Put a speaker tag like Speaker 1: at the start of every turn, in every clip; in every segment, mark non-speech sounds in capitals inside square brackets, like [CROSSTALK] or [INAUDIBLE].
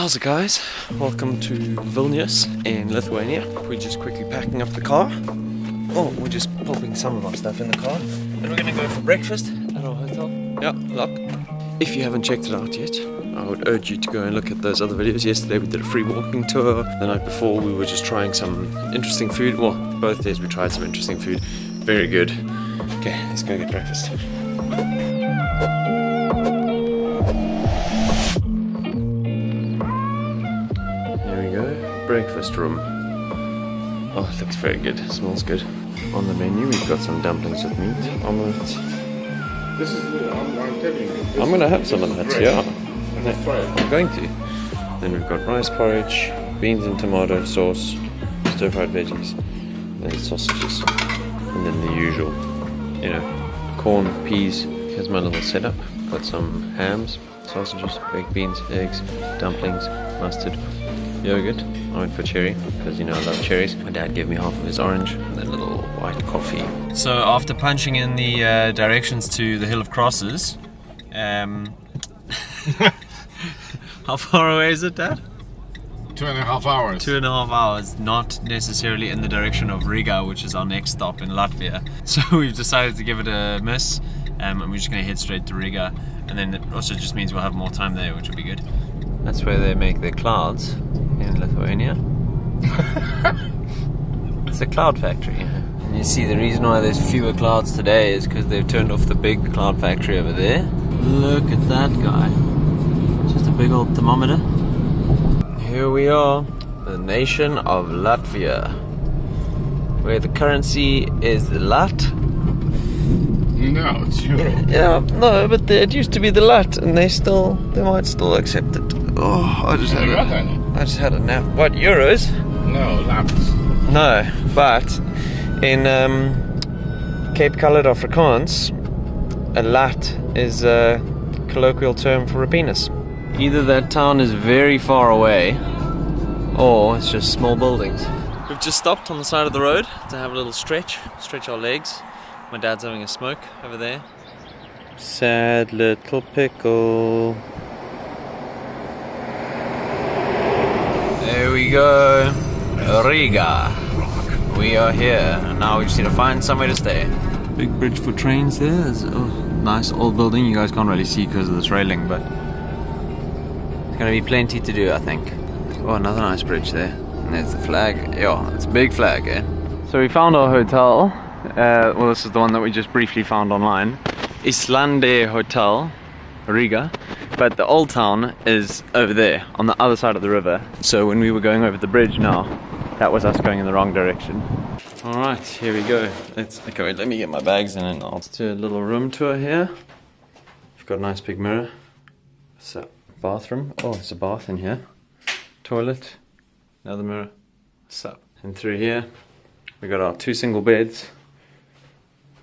Speaker 1: How's it guys? Welcome to Vilnius in Lithuania. We're just quickly packing up the car. Oh, we're just popping some of our stuff in the car. And we're gonna go for breakfast at our hotel. Yeah, luck. If you haven't checked it out yet, I would urge you to go and look at those other videos. Yesterday we did a free walking tour. The night before we were just trying some interesting food. Well, both days we tried some interesting food. Very good. Okay, let's go get breakfast. Breakfast room. Oh, it looks very good, it smells good. On the menu, we've got some dumplings with meat, omelette.
Speaker 2: This is, I'm, I'm telling you.
Speaker 1: I'm gonna have some of that,
Speaker 2: great.
Speaker 1: yeah.
Speaker 2: Let's try it.
Speaker 1: I'm going to. Then we've got rice porridge, beans and tomato sauce, stir fried veggies, then sausages, and then the usual, you know, corn, peas. Here's my little setup. Got some hams, sausages, baked beans, eggs, dumplings, mustard, yogurt. I went for cherry because you know I love cherries. My dad gave me half of his orange and a little white coffee. So after punching in the uh, directions to the Hill of Crosses, um, [LAUGHS] how far away is it, Dad?
Speaker 2: Two and a half hours.
Speaker 1: Two and a half hours, not necessarily in the direction of Riga, which is our next stop in Latvia. [LAUGHS] So we've decided to give it a miss, um, and we're just going to head straight to Riga. And then it also just means we'll have more time there, which will be good. That's where they make their clouds in Lithuania. [LAUGHS] it's a cloud factory. And you see, the reason why there's fewer clouds today is because they've turned off the big cloud factory over there. Look at that guy. Just a big old thermometer. Here we are, the nation of Latvia, where the currency is the lat.
Speaker 2: No, it's you.
Speaker 1: Yeah, no, but the, it used to be the lat, and they still, they might still accept it. Oh, I just had
Speaker 2: You got
Speaker 1: a,
Speaker 2: any?
Speaker 1: I just had a nap. What euros?
Speaker 2: No, laps.
Speaker 1: No, but in um, Cape Coloured Afrikaans, a lat is a colloquial term for a penis. Either that town is very far away, or it's just small buildings. We've just stopped on the side of the road to have a little stretch, stretch our legs. My dad's having a smoke over there. Sad little pickle. There we go. Riga. We are here, and now we just need to find somewhere to stay. Big bridge for trains there. There's a nice old building. You guys can't really see because of this railing, but there's gonna be plenty to do, I think. Oh, another nice bridge there. And there's the flag. Yeah, it's a big flag, eh? So we found our hotel. Uh, well, this is the one that we just briefly found online. Islande Hotel, Riga. But the old town is over there, on the other side of the river. So when we were going over the bridge now, that was us going in the wrong direction. All right, here we go. Let's okay. Wait, let me get my bags in, and I'll do a little room tour here. We've got a nice big mirror. So bathroom. Oh, it's a bath in here. Toilet. Another mirror. Up? And through here, we got our two single beds.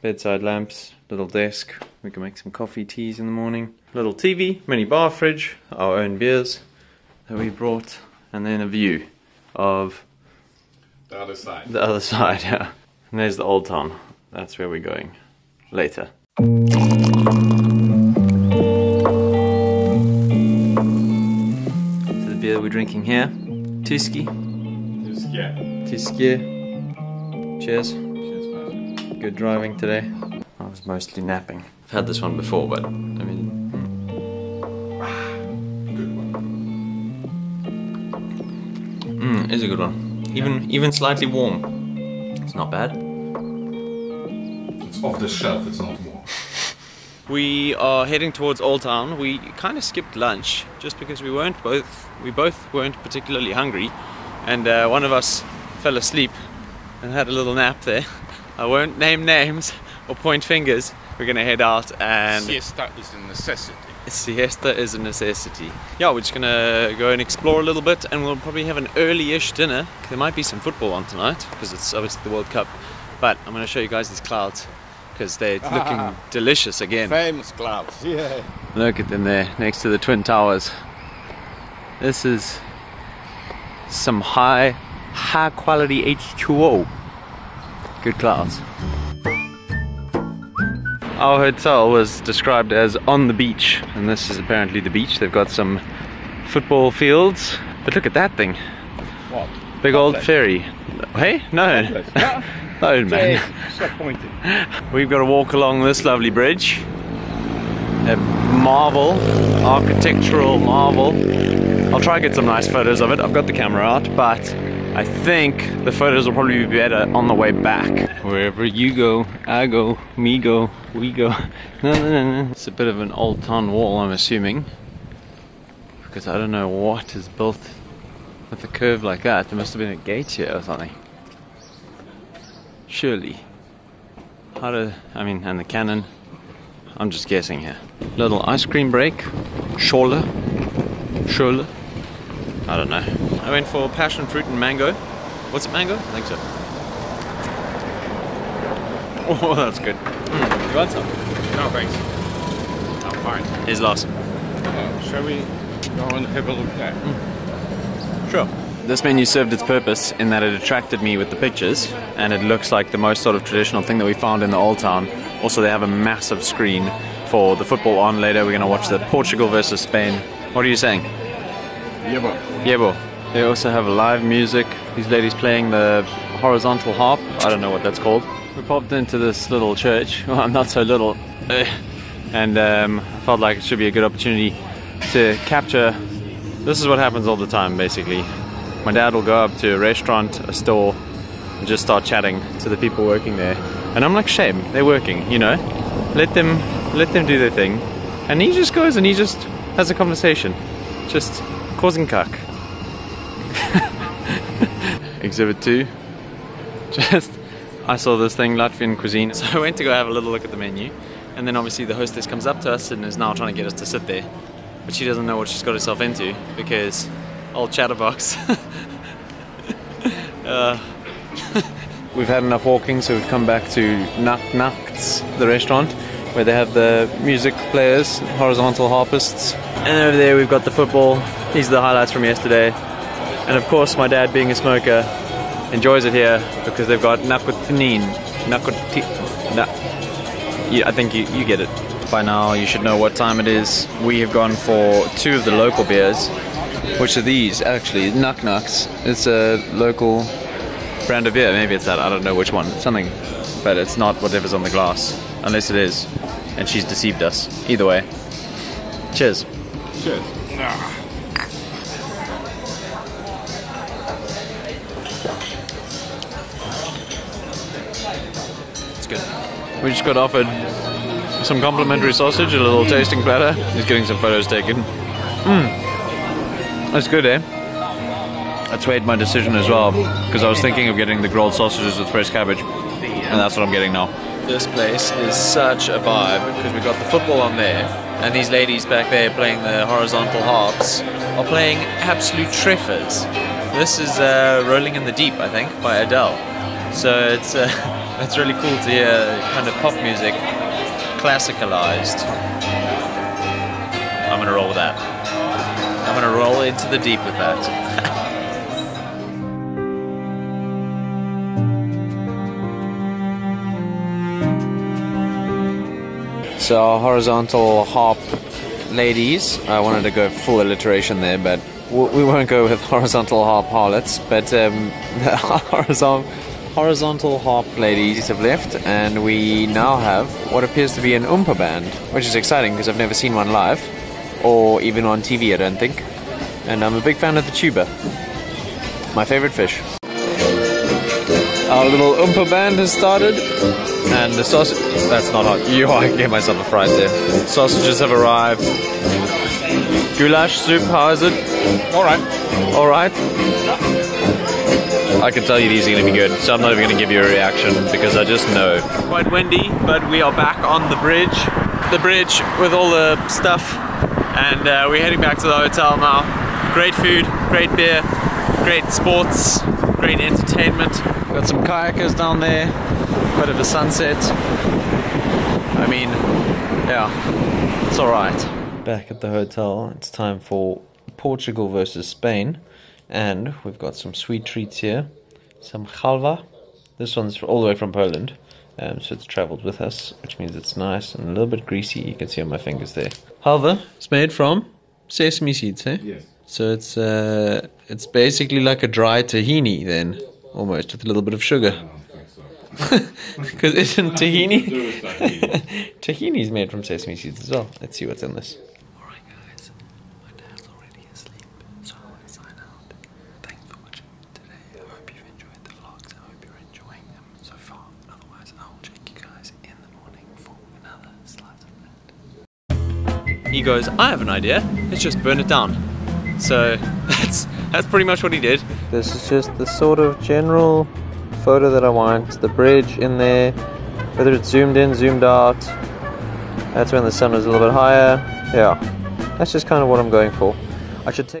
Speaker 1: Bedside lamps, little desk. We can make some coffee, teas in the morning. Little TV, mini bar fridge, our own beers that we brought, and then a view of
Speaker 2: The other side.
Speaker 1: the other side, [LAUGHS] yeah. And there's the old town. That's where we're going later. So the beer we're drinking here, Tyskie.
Speaker 2: Just, yeah.
Speaker 1: Tyskie. Cheers.
Speaker 2: Cheers, man.
Speaker 1: Good driving today. I was mostly napping. I've had this one before, but I mean,
Speaker 2: Good one.
Speaker 1: mm, it's a good one. Even even slightly warm. It's not bad.
Speaker 2: It's off the shelf, it's not warm. [LAUGHS]
Speaker 1: We are heading towards Old Town. We kind of skipped lunch just because we weren't both we both weren't particularly hungry, and uh, one of us fell asleep and had a little nap there. [LAUGHS] I won't name names or point fingers. We're gonna head out and
Speaker 2: Siesta is a necessity.
Speaker 1: siesta is a necessity. Yeah, we're just gonna go and explore a little bit, and we'll probably have an early-ish dinner. There might be some football on tonight because it's obviously the World Cup. But I'm gonna show you guys these clouds because they're ah. looking delicious again.
Speaker 2: Famous clouds. Yeah.
Speaker 1: Look at them there, next to the Twin Towers. This is some high, high quality H2O. Good clouds. Our hotel was described as on the beach, and this is apparently the beach. They've got some football fields. But look at that thing.
Speaker 2: What?
Speaker 1: Big old ferry. Hey? No. [LAUGHS]
Speaker 2: No.
Speaker 1: No, man.
Speaker 2: Stop pointing.
Speaker 1: We've got to walk along this lovely bridge. A marvel, architectural marvel. I'll try and get some nice photos of it. I've got the camera out, but I think the photos will probably be better on the way back. Wherever you go, I go, me go, we go. [LAUGHS] No, no, no. It's a bit of an old town wall, I'm assuming. Because I don't know what is built with a curve like that. There must have been a gate here or something. Surely. How to, I mean, and the cannon. I'm just guessing here. Little ice cream break. Schorle. Schorle. I don't know. I went for passion fruit and mango. What's it, mango? I think so. [LAUGHS] Oh, that's good. Mm, you want some?
Speaker 2: No, thanks. I'm fine.
Speaker 1: Here's last.
Speaker 2: Uh, shall we go and have a look there?
Speaker 1: Sure. This menu served its purpose in that it attracted me with the pictures, and it looks like the most sort of traditional thing that we found in the old town. Also, they have a massive screen for the football on later. We're going to watch the Portugal versus Spain. What are you saying?
Speaker 2: Yeah, but
Speaker 1: Yebo. They also have live music. These ladies playing the horizontal harp. I don't know what that's called. We popped into this little church. [LAUGHS] Well, not so little. Eh. And um, I felt like it should be a good opportunity to capture. This is what happens all the time, basically. My dad will go up to a restaurant, a store, and just start chatting to the people working there. And I'm like, shame, they're working, you know. Let them, let them do their thing. And he just goes and he just has a conversation, just causing cuck. [LAUGHS] Exhibit two. Just, I saw this thing, Latvian cuisine. [LAUGHS] So I went to go have a little look at the menu, and then obviously the hostess comes up to us and is now trying to get us to sit there, but she doesn't know what she's got herself into because old chatterbox. [LAUGHS] uh, we've had enough walking, so we've come back to Nacht Nachts, the restaurant, where they have the music players, horizontal harpists, and over there we've got the football. These are the highlights from yesterday. And of course, my dad, being a smoker, enjoys it here because they've got nakotinine. Nakoti. Na, yeah, I think you, you get it. By now, you should know what time it is. We have gone for two of the local beers, which are these actually, Nuck Nucks. It's a local brand of beer. Maybe it's that. I don't know which one. Something, but it's not whatever's on the glass, unless it is. And she's deceived us. Either way. Cheers.
Speaker 2: Cheers.
Speaker 1: We just got offered some complimentary sausage, a little tasting platter. He's getting some photos taken. Mmm. That's good, eh? That swayed my decision as well, because I was thinking of getting the grilled sausages with fresh cabbage, and that's what I'm getting now. This place is such a vibe, because we've got the football on there, and these ladies back there playing the horizontal harps are playing absolute treffers. This is uh, Rolling in the Deep, I think, by Adele. So it's uh, [LAUGHS] it's really cool to hear kind of pop music classicalized. I'm gonna roll with that. I'm gonna roll into the deep with that. [LAUGHS] So horizontal harp ladies, I wanted to go full alliteration there, but we won't go with horizontal harp harlots, but um, [LAUGHS] horizontal horizontal harp ladies have left, and we now have what appears to be an Oompa band, which is exciting because I've never seen one live, or even on TV, I don't think. And I'm a big fan of the tuba, my favorite fish. Our little Oompa band has started, and the sausage. That's not hot. You, [LAUGHS] I gave myself a fright there. Sausages have arrived. Goulash soup, how is it?
Speaker 2: Alright.
Speaker 1: Alright. I can tell you these are going to be good, so I'm not even going to give you a reaction because I just know. Quite windy, but we are back on the bridge. The bridge with all the stuff, and uh, we're heading back to the hotel now. Great food, great beer, great sports, great entertainment. Got some kayakers down there, bit of a sunset. I mean, yeah, it's alright. Back at the hotel, it's time for Portugal versus Spain. And we've got some sweet treats here. Some halva. This one's all the way from Poland. Um, so it's traveled with us, which means it's nice and a little bit greasy. You can see on my fingers there. Halva It's made from sesame seeds, eh?
Speaker 2: Yes.
Speaker 1: So it's uh, it's basically like a dry tahini then, almost with a little bit of sugar. Because [LAUGHS] [LAUGHS] isn't tahini? [LAUGHS] tahini is made from sesame seeds as well. Let's see what's in this. Alright guys, my dad's already asleep, so I want to sign out. Thanks for watching today. I hope you've enjoyed the vlogs. I hope you're enjoying them so far. Otherwise, I'll check you guys in the morning for another slice of bread. He goes, I have an idea. Let's just burn it down. So [LAUGHS] that's that's pretty much what he did. This is just the sort of general photo that I want. The bridge in there, whether it's zoomed in, zoomed out. That's when the sun is a little bit higher. Yeah, that's just kind of what I'm going for. I should take.